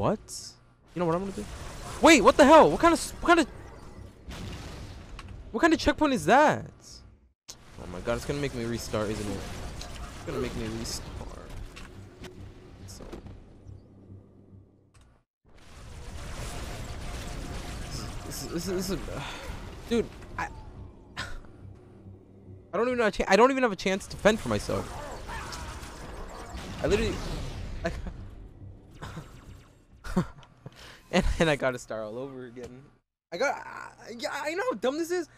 What? You know what I'm gonna do? Wait, what the hell? What kind of what kind of what kind of checkpoint is that? Oh my god, it's gonna make me restart, isn't it? It's gonna make me restart. So this is, this is, this is, uh, dude. I I don't even know. I don't even have a chance to fend for myself. I literally. I, and, I gotta start all over again. I got. Yeah, I know how dumb this is.